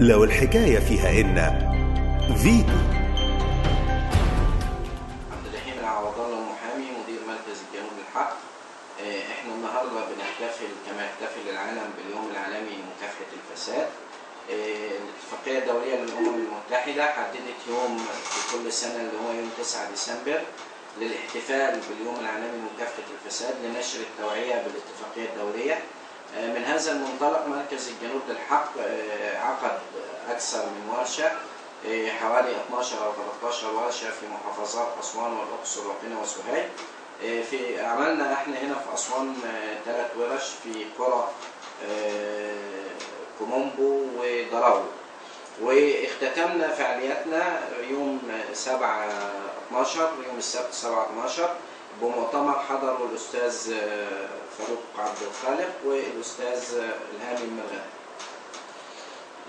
لو الحكاية فيها إن فيتو عبد الرحيم العوض الله المحامي مدير مركز الجنوب للحق آه، إحنا النهارده بنحتفل كما يحتفل العالم باليوم العالمي لمكافحة الفساد. آه، الاتفاقية الدولية للأمم المتحدة حددت يوم في كل سنة اللي هو يوم 9 ديسمبر للاحتفال باليوم العالمي لمكافحة الفساد لنشر التوعية بالاتفاقية الدولية. آه، من هذا المنطلق مركز الجنوب للحق آه، عقد أكثر من ورشة آه، حوالي 12 أو 13 ورشة في محافظات أسوان والأقصر وقنا وسوهاج. آه، في عملنا إحنا هنا في أسوان ثلاث ورش في قرى آه، كومومبو ودراو واختتمنا فعالياتنا يوم 7 12 يوم السبت 7 12 بمؤتمر حضره الأستاذ آه، فاروق عبد الخالق والأستاذ آه، الهامي المرغني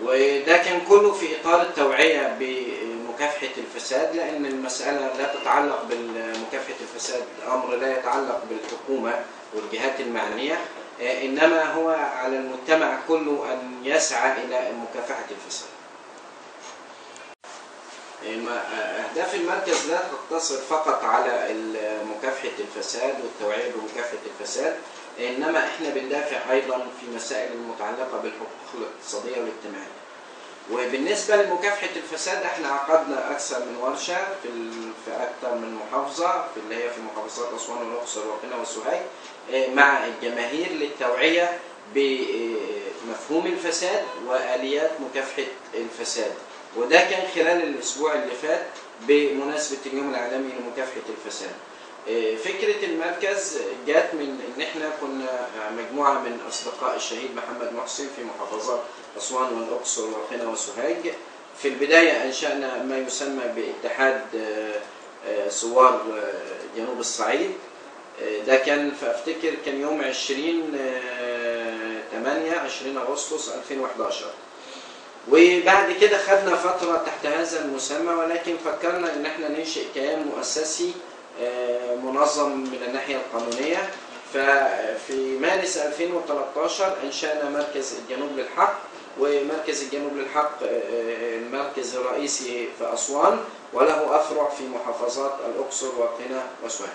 وده كان كله في إطار التوعية بمكافحة الفساد لأن المسألة لا تتعلق بمكافحه الفساد أمر لا يتعلق بالحكومة والجهات المعنية آه، إنما هو على المجتمع كله أن يسعى إلى مكافحة الفساد. أهداف المركز لا تقتصر فقط على مكافحه الفساد والتوعية بمكافحة الفساد إنما إحنا بندافع أيضا في مسائل المتعلقة بالحقوق الاقتصادية والاجتماعية. وبالنسبة لمكافحة الفساد إحنا عقدنا أكثر من ورشة في في أكثر من محافظة في اللي هي في محافظات أسوان والأقصر وقنا والسوهاج آه، مع الجماهير للتوعية بمفهوم الفساد وآليات مكافحة الفساد. وده كان خلال الأسبوع اللي فات بمناسبة اليوم العالمي لمكافحة الفساد. آه، فكرة المركز جات من إن إحنا كنا مجموعة من أصدقاء الشهيد محمد محسن في محافظات أسوان والأقصر وقنا وسوهاج. في البداية أنشأنا ما يسمى باتحاد آه، آه، ثوار آه، جنوب الصعيد. آه، ده كان فأفتكر كان يوم 20 آه، 8 20 أغسطس 2011. وبعد كده خدنا فترة تحت هذا المسمى ولكن فكرنا إن إحنا ننشئ كيان مؤسسي آه، منظم من الناحية القانونية ففي مارس 2013 أنشأنا مركز الجنوب للحق ومركز الجنوب للحق آه، المركز الرئيسي في أسوان وله أفرع في محافظات الأقصر وقنا وسوهاج.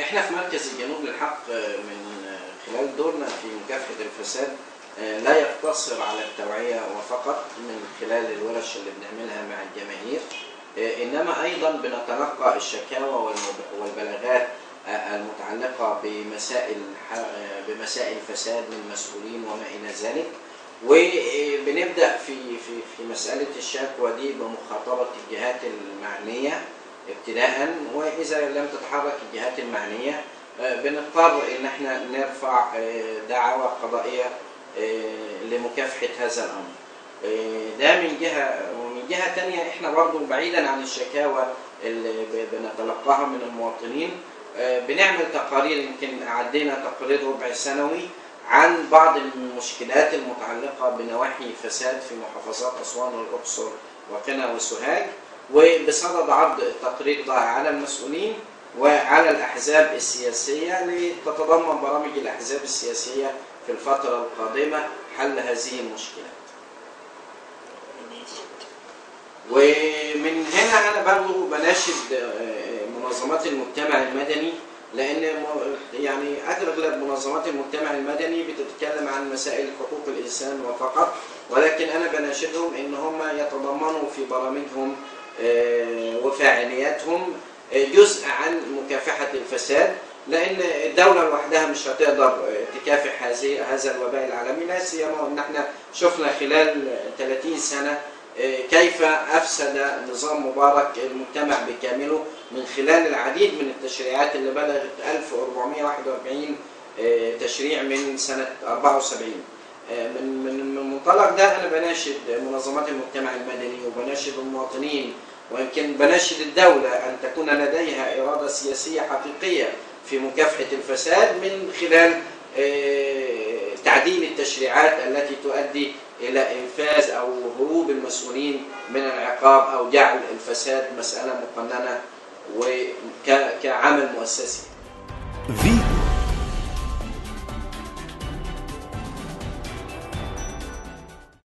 إحنا في مركز الجنوب للحق آه، من آه، خلال دورنا في مكافحة الفساد آه، لا يقتصر على التوعية وفقط من خلال الورش اللي بنعملها مع الجماهير. آه، إنما أيضا بنتلقى الشكاوى والبلاغات آه، المتعلقة بمسائل آه، بمسائل فساد من مسؤولين وما إلى ذلك. وبنبدأ في في في مسألة الشكوى دي بمخاطبة الجهات المعنية ابتداء وإذا لم تتحرك الجهات المعنية آه، بنضطر إن إحنا نرفع آه، دعوى قضائية آه، لمكافحة هذا الأمر. آه، ده من جهة ومن جهة تانية إحنا برضو بعيدا عن الشكاوى اللي بنتلقاها من المواطنين آه، بنعمل تقارير يمكن عدينا تقرير ربع سنوي عن بعض المشكلات المتعلقة بنواحي فساد في محافظات أسوان والأقصر وقنا وسوهاج وبصدد عرض التقرير ده على المسؤولين وعلى الأحزاب السياسية لتتضمن برامج الأحزاب السياسية في الفترة القادمة حل هذه المشكلات. ومن هنا أنا برضو بناشد آه، منظمات المجتمع المدني لأن م- يعني أغلب منظمات المجتمع المدني بتتكلم عن مسائل حقوق الإنسان وفقط ولكن أنا بناشدهم إن هم يتضمنوا في برامجهم آه، وفاعلياتهم آه، جزء عن مكافحة الفساد لأن الدولة لوحدها مش هتقدر آه، تكافح هذه هذا الوباء العالمي لا سيما ان إحنا شفنا خلال 30 سنة كيف أفسد نظام مبارك المجتمع بكامله من خلال العديد من التشريعات اللي بلغت 1441 آه، تشريع من سنة 74 آه، من من من المنطلق ده أنا بناشد منظمات المجتمع المدني وبناشد المواطنين ويمكن بناشد الدولة أن تكون لديها إرادة سياسية حقيقية في مكافحة الفساد من خلال آه، تعديل التشريعات التي تؤدي إلى إنفاذ أو هروب المسؤولين من العقاب أو جعل الفساد مسألة مقننة وكعمل مؤسسي.